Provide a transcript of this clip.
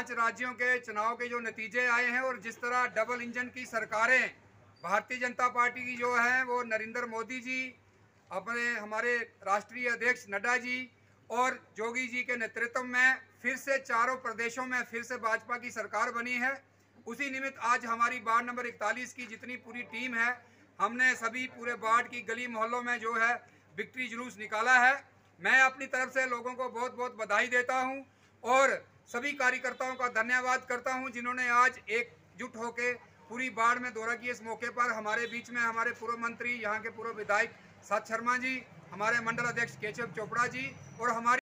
पाँच राज्यों के चुनाव के जो नतीजे आए हैं और जिस तरह डबल इंजन की सरकारें, भारतीय जनता पार्टी की जो है, वो नरेंद्र मोदी जी, अपने हमारे राष्ट्रीय अध्यक्ष नड्डा जी और जोगी जी के नेतृत्व में फिर से चारों प्रदेशों में फिर से भाजपा की सरकार बनी है। उसी निमित्त आज हमारी वार्ड नंबर इकतालीस की जितनी पूरी टीम है, हमने सभी पूरे वार्ड की गली मोहल्लों में जो है विक्ट्री जुलूस निकाला है। मैं अपनी तरफ़ से लोगों को बहुत बहुत बधाई देता हूँ और सभी कार्यकर्ताओं का धन्यवाद करता हूँ, जिन्होंने आज एकजुट होकर पूरी बाढ़ में दौरा किया। इस मौके पर हमारे बीच में हमारे पूर्व मंत्री, यहाँ के पूर्व विधायक सात शर्मा जी, हमारे मंडल अध्यक्ष केशव चोपड़ा जी और हमारी